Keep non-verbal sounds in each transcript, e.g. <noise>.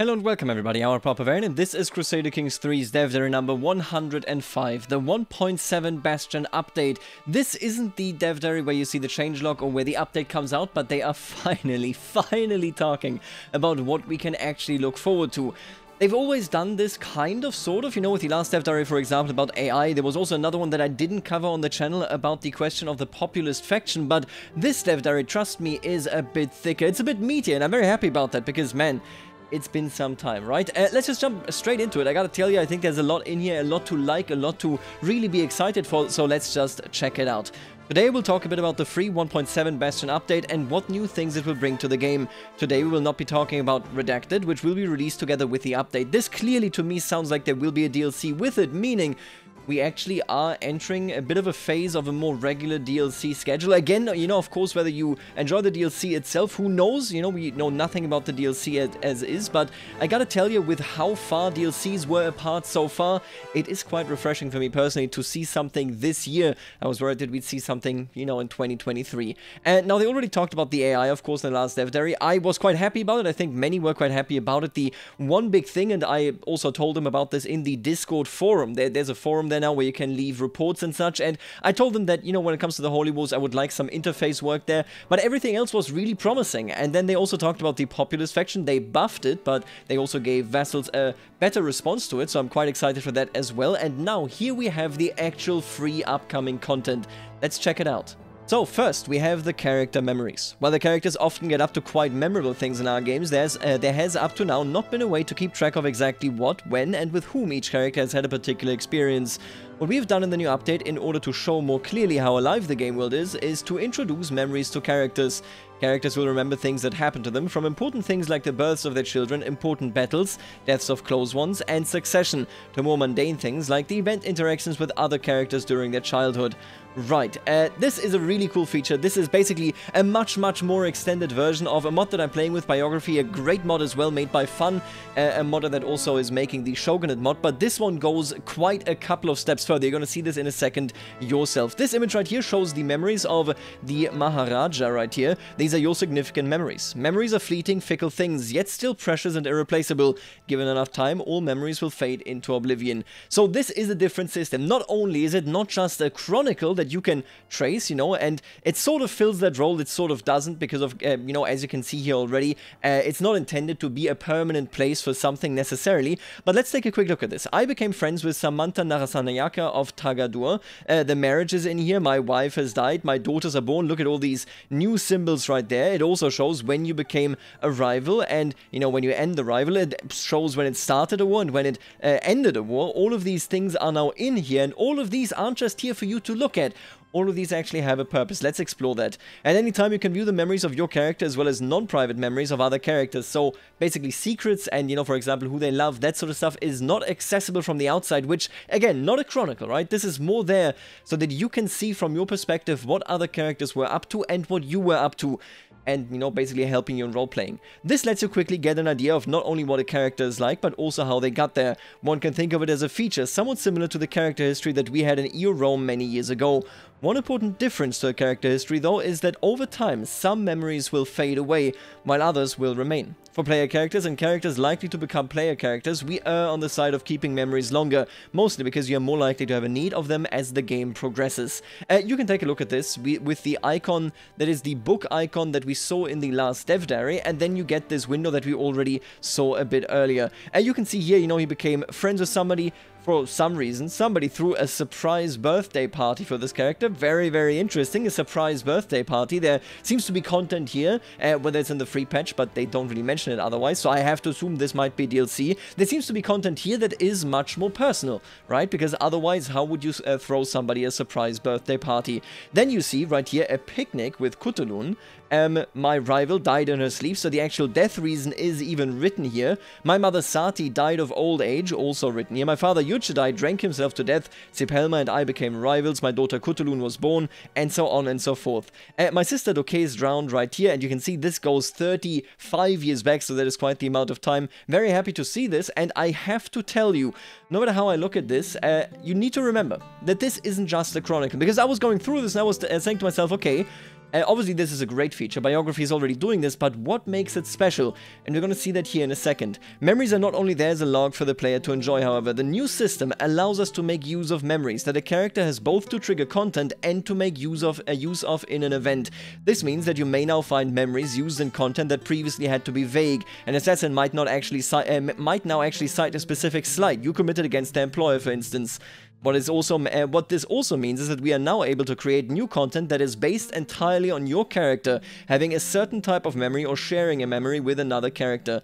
Hello and welcome everybody, I'm Proud Bavarian and this is Crusader Kings 3's Dev Diary number 105, the 1.7 Bastion update. This isn't the Dev Diary where you see the changelog or where the update comes out, but they are <laughs> finally, finally talking about what we can actually look forward to. They've always done this kind of, sort of, you know, with the last Dev Diary, for example, about AI. There was also another one that I didn't cover on the channel about the question of the populist faction, but this Dev Diary, trust me, is a bit thicker. It's a bit meatier, and I'm very happy about that, because, man, it's been some time, right? Uh, let's just jump straight into it. I gotta tell you, I think there's a lot in here, a lot to like, a lot to really be excited for, so let's just check it out. Today we'll talk a bit about the free 1.7 Bastion update and what new things it will bring to the game. Today we will not be talking about Redacted, which will be released together with the update. This clearly to me sounds like there will be a DLC with it, meaning we actually are entering a bit of a phase of a more regular DLC schedule. Again, you know, of course, whether you enjoy the DLC itself, who knows? You know, we know nothing about the DLC as, as, is, but I gotta tell you, with how far DLCs were apart so far, it is quite refreshing for me personally to see something this year. I was worried that we'd see something, you know, in 2023. And now they already talked about the AI, of course, in the last Dev Diary. I was quite happy about it. I think many were quite happy about it. The one big thing, and I also told them about this in the Discord forum, there, there's a forum there now where you can leave reports and such. And I told them that, you know, when it comes to the Holy Wars, I would like some interface work there. But everything else was really promising. And then they also talked about the populist faction. They buffed it, but they also gave vassals a better response to it. So I'm quite excited for that as well. And now here we have the actual free upcoming content. Let's check it out. So first, we have the character memories. While the characters often get up to quite memorable things in our games, there's, uh, there has up to now not been a way to keep track of exactly what, when, and with whom each character has had a particular experience. What we've done in the new update in order to show more clearly how alive the game world is, is to introduce memories to characters. Characters will remember things that happened to them, from important things like the births of their children, important battles, deaths of close ones, and succession, to more mundane things like the event interactions with other characters during their childhood. Right, uh, this is a really cool feature. This is basically a much, much more extended version of a mod that I'm playing with, Biography, a great mod as well, made by Fun, uh, a modder that also is making the Shogunate mod, but this one goes quite a couple of steps further. You're going to see this in a second yourself. This image right here shows the memories of the Maharaja right here. These are your significant memories. Memories are fleeting, fickle things, yet still precious and irreplaceable. Given enough time, all memories will fade into oblivion. So this is a different system. Not only is it not just a chronicle that you can trace, you know, and it sort of fills that role, it sort of doesn't because of, uh, you know, as you can see here already, uh, it's not intended to be a permanent place for something necessarily. But let's take a quick look at this. I became friends with Samantha Narasanayaka of Tagadur. Uh, the marriage is in here, my wife has died, my daughters are born. Look at all these new symbols right there. It also shows when you became a rival and, you know, when you end the rival, it shows when it started a war and when it uh, ended a war. All of these things are now in here and all of these aren't just here for you to look at all of these actually have a purpose. Let's explore that. At any time, you can view the memories of your character as well as non-private memories of other characters. So basically secrets and, you know, for example, who they love, that sort of stuff is not accessible from the outside, which, again, not a chronicle, right? This is more there so that you can see from your perspective what other characters were up to and what you were up to and, you know, basically helping you in role-playing. This lets you quickly get an idea of not only what a character is like, but also how they got there. One can think of it as a feature somewhat similar to the character history that we had in EO Rome many years ago. One important difference to a character history, though, is that over time, some memories will fade away, while others will remain. For player characters and characters likely to become player characters, we err on the side of keeping memories longer, mostly because you are more likely to have a need of them as the game progresses. Uh, you can take a look at this we, with the icon that is the book icon that we saw in the last dev diary, and then you get this window that we already saw a bit earlier. And uh, you can see here, you know, he became friends with somebody, for some reason, somebody threw a surprise birthday party for this character. Very, very interesting. A surprise birthday party. There seems to be content here, uh, whether it's in the free patch, but they don't really mention it otherwise, so I have to assume this might be DLC. There seems to be content here that is much more personal, right? Because otherwise, how would you uh, throw somebody a surprise birthday party? Then you see right here a picnic with Cutulun, um, my rival died in her sleep, so the actual death reason is even written here. My mother Sati died of old age, also written here. My father Yuchidai drank himself to death. Sipelma and I became rivals. My daughter Kutulun was born, and so on and so forth. Uh, my sister Doke is drowned right here, and you can see this goes 35 years back, so that is quite the amount of time. Very happy to see this, and I have to tell you, no matter how I look at this, uh, you need to remember that this isn't just a chronicle, because I was going through this and I was uh, saying to myself, okay, Uh, obviously, this is a great feature. Biography is already doing this, but what makes it special? And we're going to see that here in a second. Memories are not only there as a log for the player to enjoy, however, the new system allows us to make use of memories that a character has both to trigger content and to make use of uh, use of in an event. This means that you may now find memories used in content that previously had to be vague. An assassin might not actually uh, might now actually cite a specific slight you committed against their employer, for instance. Also uh, what this also means is that we are now able to create new content that is based entirely on your character having a certain type of memory or sharing a memory with another character.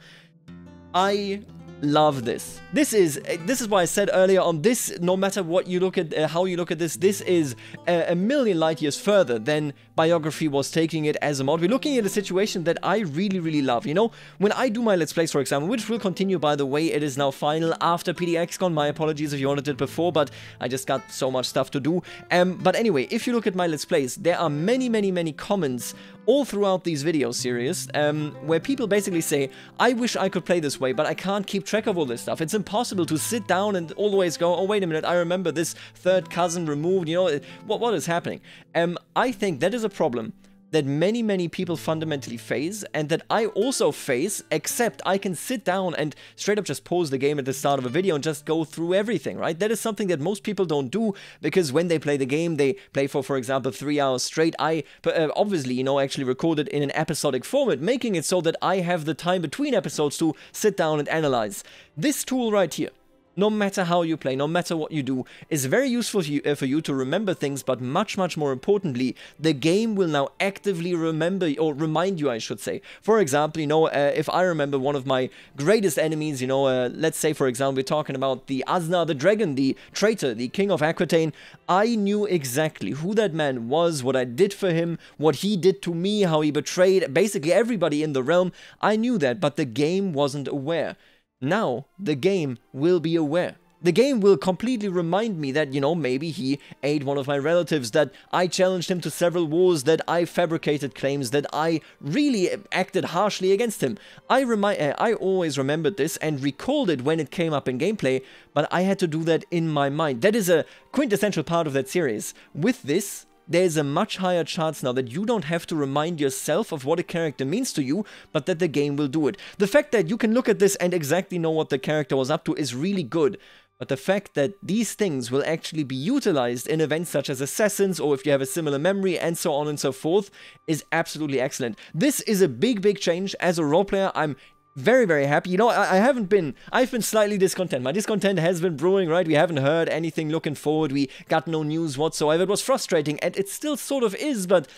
I love this. This is this is why I said earlier on this no matter what you look at uh, how you look at this this is a, a, million light years further than biography was taking it as a mod. We're looking at a situation that I really really love. You know, when I do my let's plays for example, which will continue by the way, it is now final after PDXCon. My apologies if you wanted it before, but I just got so much stuff to do. Um but anyway, if you look at my let's plays, there are many many many comments all throughout these video series, um, where people basically say, I wish I could play this way, but I can't keep track of all this stuff. It's impossible to sit down and always go, oh, wait a minute, I remember this third cousin removed, you know, what, what is happening? Um, I think that is a problem that many, many people fundamentally face, and that I also face, except I can sit down and straight up just pause the game at the start of a video and just go through everything, right? That is something that most people don't do, because when they play the game, they play for, for example, three hours straight. I uh, obviously, you know, actually record it in an episodic format, making it so that I have the time between episodes to sit down and analyze. This tool right here, no matter how you play, no matter what you do, is very useful for you, uh, for you, to remember things, but much, much more importantly, the game will now actively remember, or remind you, I should say. For example, you know, uh, if I remember one of my greatest enemies, you know, uh, let's say, for example, we're talking about the Azna the Dragon, the traitor, the king of Aquitaine, I knew exactly who that man was, what I did for him, what he did to me, how he betrayed basically everybody in the realm. I knew that, but the game wasn't aware. Now, the game will be aware. The game will completely remind me that, you know, maybe he ate one of my relatives, that I challenged him to several wars, that I fabricated claims, that I really acted harshly against him. I remind, uh, I always remembered this and recalled it when it came up in gameplay, but I had to do that in my mind. That is a quintessential part of that series. With this, there's a much higher chance now that you don't have to remind yourself of what a character means to you, but that the game will do it. The fact that you can look at this and exactly know what the character was up to is really good. But the fact that these things will actually be utilized in events such as Assassins or if you have a similar memory and so on and so forth is absolutely excellent. This is a big, big change. As a role player, I'm very, very happy. You know, I, I, haven't been, I've been slightly discontent. My discontent has been brewing, right? We haven't heard anything looking forward. We got no news whatsoever. It was frustrating, and it still sort of is, but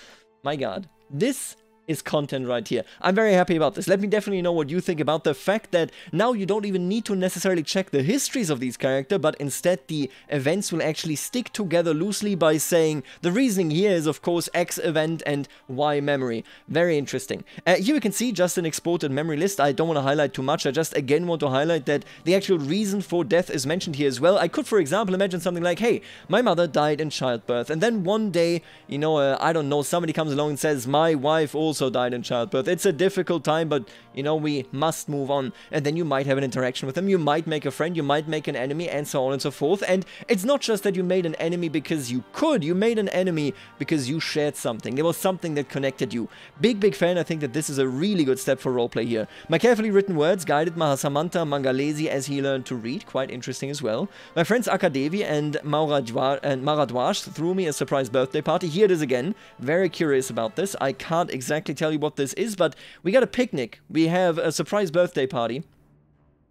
my god, this is content right here. I'm very happy about this. Let me definitely know what you think about the fact that now you don't even need to necessarily check the histories of these characters, but instead the events will actually stick together loosely by saying the reasoning here is of course X event and Y memory. Very interesting. Uh, here we can see just an exported memory list. I don't want to highlight too much. I just again want to highlight that the actual reason for death is mentioned here as well. I could for example imagine something like, hey, my mother died in childbirth and then one day, you know, uh, I don't know, somebody comes along and says my wife also also died in childbirth. It's a difficult time, but you know, we must move on. And then you might have an interaction with them, you might make a friend, you might make an enemy, and so on and so forth. And it's not just that you made an enemy because you could, you made an enemy because you shared something. There was something that connected you. Big, big fan. I think that this is a really good step for roleplay here. My carefully written words guided Mahasamanta Mangalesi as he learned to read. Quite interesting as well. My friends Akadevi and Maradwash threw me a surprise birthday party. Here it is again. Very curious about this. I can't exactly exactly tell you what this is, but we got a picnic. We have a surprise birthday party.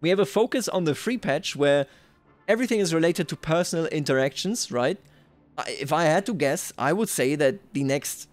We have a focus on the free patch where everything is related to personal interactions, right? If I had to guess, I would say that the next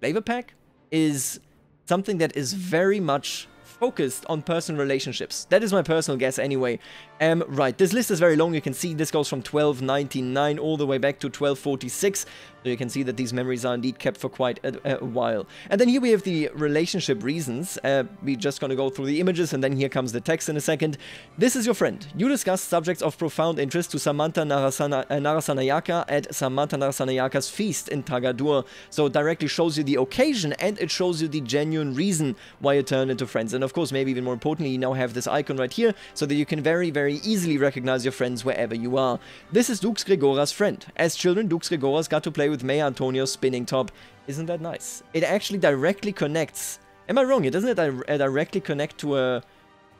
flavor pack is something that is very much focused on personal relationships. That is my personal guess anyway. Um, right, this list is very long. You can see this goes from 1299 all the way back to 1246. So you can see that these memories are indeed kept for quite a, a while. And then here we have the relationship reasons. Uh, we're just going to go through the images and then here comes the text in a second. This is your friend. You discuss subjects of profound interest to Samantha Narasana, uh, Narasanayaka at Samantha Narasanayaka's feast in Tagadur. So it directly shows you the occasion and it shows you the genuine reason why you turn into friends. And of course, maybe even more importantly, you now have this icon right here so that you can very, very easily recognize your friends wherever you are. This is Dux Gregora's friend. As children, Dux Gregoras got to play with with May Antonio's spinning top. Isn't that nice? It actually directly connects. Am I wrong? It doesn't it di directly connect to a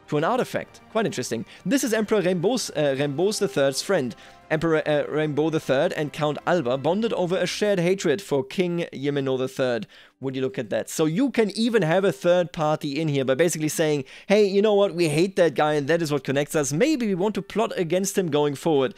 to an artifact. Quite interesting. This is Emperor Rainbow's, uh, Rainbow's friend. Emperor uh, Rainbow III and Count Alba bonded over a shared hatred for King Yemeno III. Would you look at that? So you can even have a third party in here by basically saying, hey, you know what, we hate that guy and that is what connects us. Maybe we want to plot against him going forward.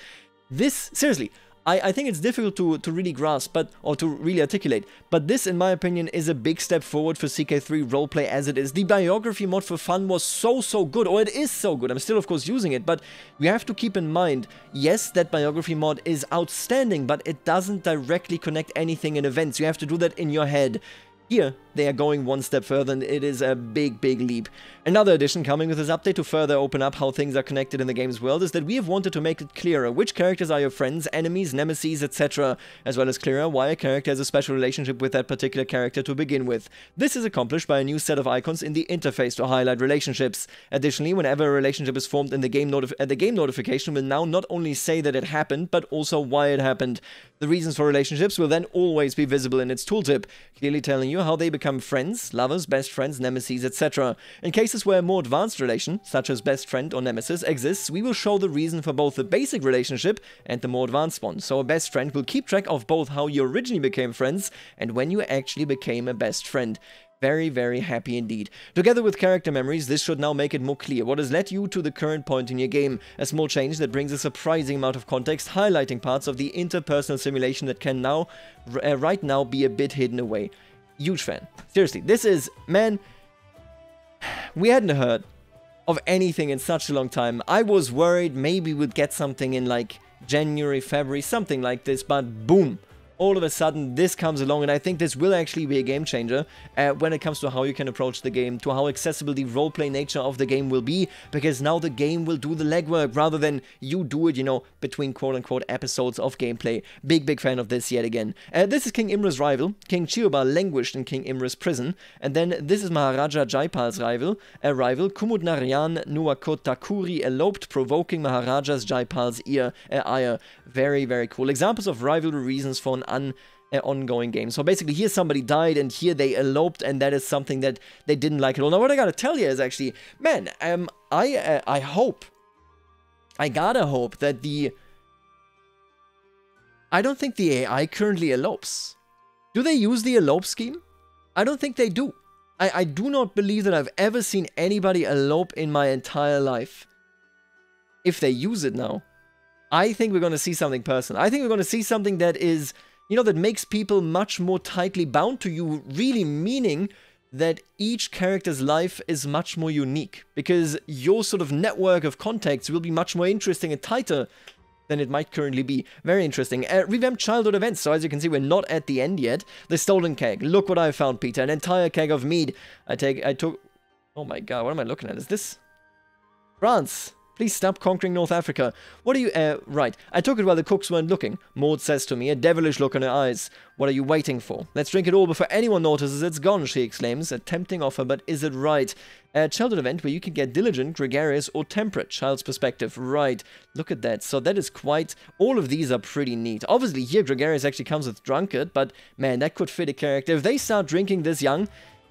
This, seriously, I, I think it's difficult to, to really grasp, but or to really articulate. But this, in my opinion, is a big step forward for CK3 roleplay as it is. The biography mod for fun was so, so good, or it is so good. I'm still, of course, using it, but we have to keep in mind, yes, that biography mod is outstanding, but it doesn't directly connect anything in events. You have to do that in your head. Here, they are going one step further and it is a big, big leap. Another addition coming with this update to further open up how things are connected in the game's world is that we have wanted to make it clearer which characters are your friends, enemies, nemesis, etc. As well as clearer why a character has a special relationship with that particular character to begin with. This is accomplished by a new set of icons in the interface to highlight relationships. Additionally, whenever a relationship is formed in the game, notif the game notification will now not only say that it happened, but also why it happened. The reasons for relationships will then always be visible in its tooltip, clearly telling you how they become friends, lovers, best friends, nemesis, etc. In cases where a more advanced relation, such as best friend or nemesis, exists, we will show the reason for both the basic relationship and the more advanced one. So a best friend will keep track of both how you originally became friends and when you actually became a best friend. Very, very happy indeed. Together with character memories, this should now make it more clear what has led you to the current point in your game. A small change that brings a surprising amount of context, highlighting parts of the interpersonal simulation that can now, uh, right now, be a bit hidden away. Huge fan. Seriously, this is, man, <sighs> we hadn't heard of anything in such a long time. I was worried maybe we'd get something in like January, February, something like this, but boom all of a sudden this comes along and I think this will actually be a game changer uh, when it comes to how you can approach the game, to how accessible the roleplay nature of the game will be, because now the game will do the legwork rather than you do it, you know, between quote-unquote episodes of gameplay. Big, big fan of this yet again. Uh, this is King Imra's rival. King Chiyoba languished in King Imra's prison, and then this is Maharaja Jaipal's rival, a rival, Kumud Naryan Nuwakotakuri eloped, provoking Maharaja's Jaipal's ear, uh, ire. Very, very cool. Examples of rivalry reasons for an un uh, ongoing game. So basically here somebody died and here they eloped and that is something that they didn't like at all. Now what I gotta tell you is actually, man, um, I, uh, I hope, I gotta hope that the, I don't think the AI currently elopes. Do they use the elope scheme? I don't think they do. I, I do not believe that I've ever seen anybody elope in my entire life. If they use it now. I think we're going to see something personal. I think we're going to see something that is, you know, that makes people much more tightly bound to you, really meaning that each character's life is much more unique because your sort of network of contacts will be much more interesting and tighter than it might currently be. Very interesting. Uh, revamped childhood events. So as you can see, we're not at the end yet. The stolen keg. Look what I found, Peter. An entire keg of mead. I take, I took, oh my god, what am I looking at? Is this France? Please stop conquering North Africa. What are you, uh, right. I took it while the cooks weren't looking. Maud says to me, a devilish look in her eyes. What are you waiting for? Let's drink it all before anyone notices it's gone, she exclaims. A tempting offer, but is it right? A childhood event where you can get diligent, gregarious, or temperate. Child's perspective. Right. Look at that. So that is quite... All of these are pretty neat. Obviously, here gregarious actually comes with drunkard, but man, that could fit a character. If they start drinking this young,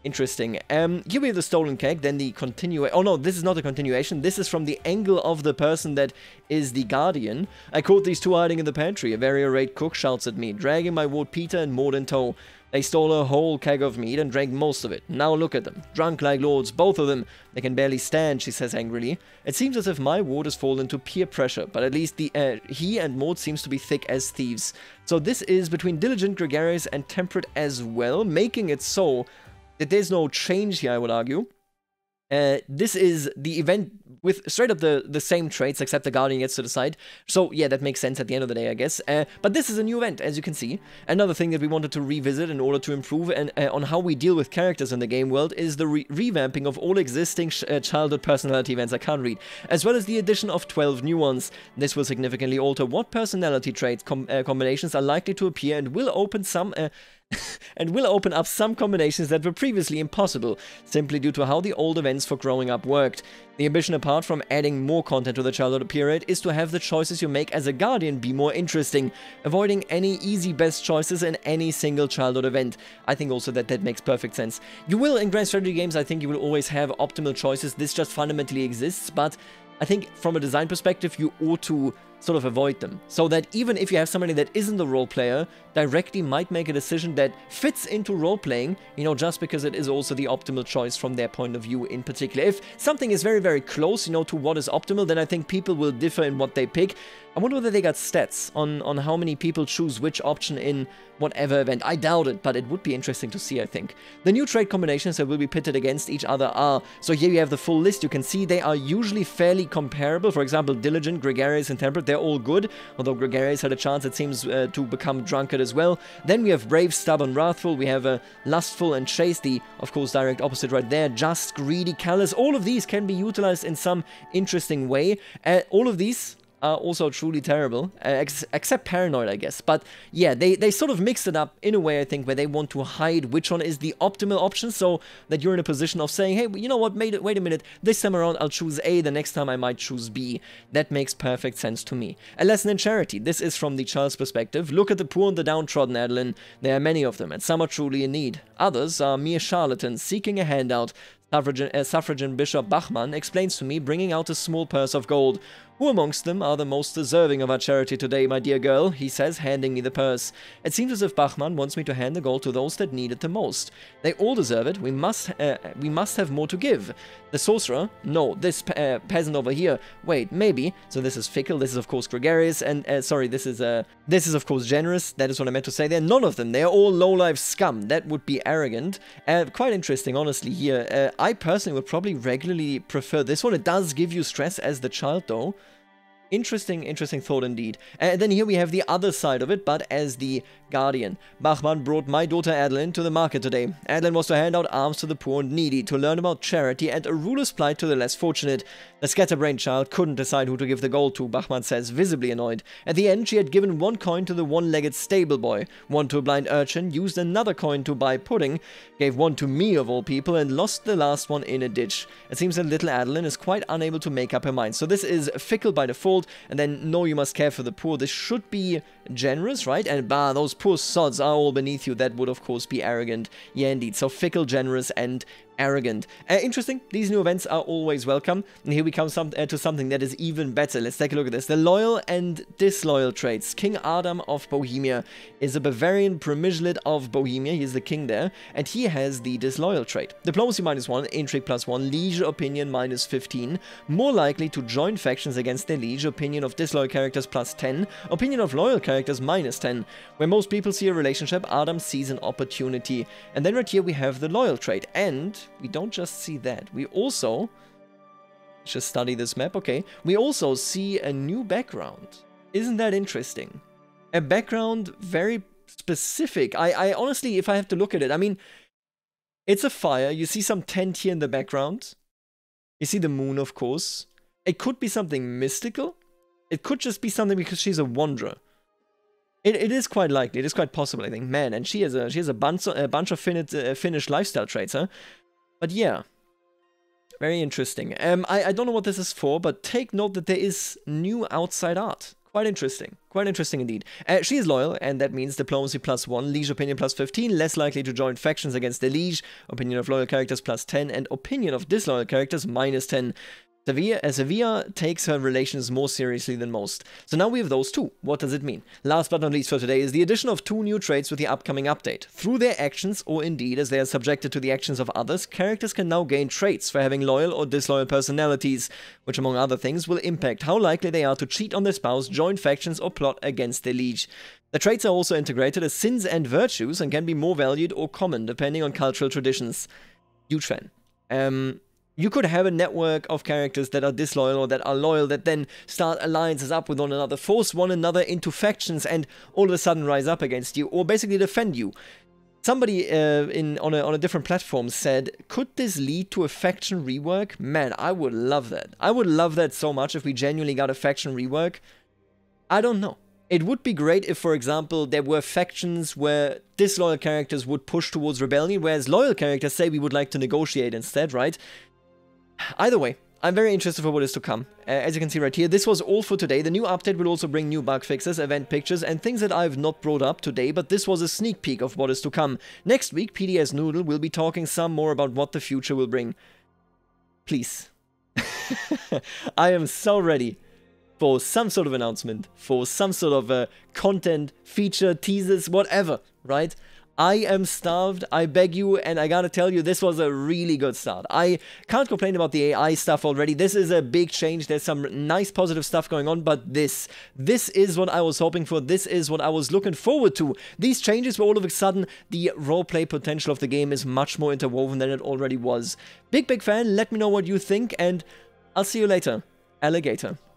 Interesting. Um, we have the stolen cake, then the continue. Oh no, this is not a continuation. This is from the angle of the person that is the guardian. I caught these two hiding in the pantry. A very irate cook shouts at me, dragging my ward Peter and Maud in tow. They stole a whole keg of meat and drank most of it. Now look at them. Drunk like lords, both of them. They can barely stand, she says angrily. It seems as if my ward has fallen to peer pressure, but at least the uh, he and Maud seems to be thick as thieves. So this is between diligent, gregarious, and temperate as well, making it so that there's no change here, I would argue. Uh, this is the event with straight up the, the same traits, except the Guardian gets to decide. So yeah, that makes sense at the end of the day, I guess. Uh, but this is a new event, as you can see. Another thing that we wanted to revisit in order to improve and uh, on how we deal with characters in the game world is the re revamping of all existing uh, childhood personality events, I can't read, as well as the addition of 12 new ones. This will significantly alter what personality traits com uh, combinations are likely to appear and will open some uh, <laughs> and will open up some combinations that were previously impossible, simply due to how the old events for growing up worked. The ambition apart from adding more content to the childhood period is to have the choices you make as a guardian be more interesting, avoiding any easy best choices in any single childhood event. I think also that that makes perfect sense. You will, in Grand Strategy games, I think you will always have optimal choices, this just fundamentally exists, but I think from a design perspective, you ought to sort of avoid them. So that even if you have somebody that isn't a role player, directly might make a decision that fits into role playing, you know, just because it is also the optimal choice from their point of view in particular. If something is very, very close, you know, to what is optimal, then I think people will differ in what they pick. I wonder whether they got stats on, on how many people choose which option in whatever event. I doubt it, but it would be interesting to see, I think. The new trade combinations that will be pitted against each other are, so here you have the full list, you can see they are usually fairly comparable. For example, Diligent, Gregarious, and Temperate, they're all good, although Gregarious had a chance, it seems, uh, to become Drunkard as well. Then we have Brave, Stubborn, Wrathful, we have uh, Lustful and Chaste, the, of course, direct opposite right there, Just, Greedy, Callous. All of these can be utilized in some interesting way. Uh, all of these are also truly terrible, uh, ex except Paranoid, I guess. But yeah, they, they sort of mix it up in a way, I think, where they want to hide which one is the optimal option, so that you're in a position of saying, hey, you know what, wait, wait a minute, this time around I'll choose A, the next time I might choose B. That makes perfect sense to me. A lesson in charity. This is from the child's perspective. Look at the poor and the downtrodden, Adeline. There are many of them, and some are truly in need. Others are mere charlatans seeking a handout. Suffragan, uh, suffragan Bishop Bachmann explains to me, bringing out a small purse of gold. Who amongst them are the most deserving of our charity today, my dear girl? he says, handing me the purse. It seems as if Bachmann wants me to hand the gold to those that need it the most. They all deserve it, we must, uh, we must have more to give. The sorcerer? No, this uh, peasant over here. Wait, maybe. So this is fickle, this is of course gregarious, and, uh, sorry, this is, uh, this is of course generous, that is what I meant to say there. None of them, they are all low-life scum, that would be arrogant. Uh, quite interesting, honestly, here. Uh, I personally would probably regularly prefer this one. It does give you stress as the child, though. Interesting, interesting thought indeed. And then here we have the other side of it, but as the guardian. Bachmann brought my daughter Adeline to the market today. Adeline was to hand out alms to the poor and needy, to learn about charity and a ruler's plight to the less fortunate. The scatterbrained child couldn't decide who to give the gold to, Bachmann says, visibly annoyed. At the end, she had given one coin to the one-legged stable boy, one to a blind urchin, used another coin to buy pudding, gave one to me of all people, and lost the last one in a ditch. It seems that little Adeline is quite unable to make up her mind. So this is fickle by default, and then no, you must care for the poor. This should be generous, right? And bah, those poor sods are all beneath you. That would, of course, be arrogant. Yeah, indeed. So fickle, generous, and arrogant. Uh, interesting, these new events are always welcome. And here we come some, uh, to something that is even better. Let's take a look at this. The loyal and disloyal traits. King Adam of Bohemia is a Bavarian Premyslid of Bohemia. He's the king there. And he has the disloyal trait. Diplomacy minus 1, intrigue plus 1, liege opinion minus 15. More likely to join factions against their liege. Opinion of disloyal characters plus 10. Opinion of loyal characters minus 10. Where most people see a relationship, Adam sees an opportunity. And then right here we have the loyal trait. And we don't just see that. We also, just study this map, okay. We also see a new background. Isn't that interesting? A background very specific. I, I honestly, if I have to look at it, I mean, it's a fire. You see some tent here in the background. You see the moon, of course. It could be something mystical. It could just be something because she's a wanderer. It, it is quite likely. It is quite possible, I think. Man, and she has a she has a bunch of, a bunch of Finnish, uh, Finnish lifestyle traits, huh? But yeah, very interesting. Um, I, I don't know what this is for, but take note that there is new outside art. Quite interesting. Quite interesting indeed. Uh, she is loyal, and that means diplomacy plus 1, liege opinion plus 15, less likely to join factions against the liege, opinion of loyal characters plus 10, and opinion of disloyal characters minus 10. Sevilla, uh, Sevilla takes her relations more seriously than most. So now we have those two. What does it mean? Last but not least for today is the addition of two new traits with the upcoming update. Through their actions, or indeed as they are subjected to the actions of others, characters can now gain traits for having loyal or disloyal personalities, which among other things will impact how likely they are to cheat on their spouse, join factions, or plot against their liege. The traits are also integrated as sins and virtues and can be more valued or common depending on cultural traditions. Huge fan. Um, you could have a network of characters that are disloyal or that are loyal that then start alliances up with one another, force one another into factions, and all of a sudden rise up against you, or basically defend you. Somebody uh, in on a, on a different platform said, could this lead to a faction rework? Man, I would love that. I would love that so much if we genuinely got a faction rework. I don't know. It would be great if, for example, there were factions where disloyal characters would push towards rebellion, whereas loyal characters say we would like to negotiate instead, right? Either way, I'm very interested for what is to come. Uh, as you can see right here, this was all for today. The new update will also bring new bug fixes, event pictures, and things that I've not brought up today, but this was a sneak peek of what is to come. Next week, PDS Noodle will be talking some more about what the future will bring. Please. <laughs> I am so ready for some sort of announcement, for some sort of uh, content, feature, teasers, whatever, right? I am starved, I beg you, and I gotta tell you, this was a really good start. I can't complain about the AI stuff already. This is a big change. There's some nice positive stuff going on, but this, this is what I was hoping for. This is what I was looking forward to. These changes where all of a sudden the roleplay potential of the game is much more interwoven than it already was. Big, big fan. Let me know what you think, and I'll see you later. Alligator.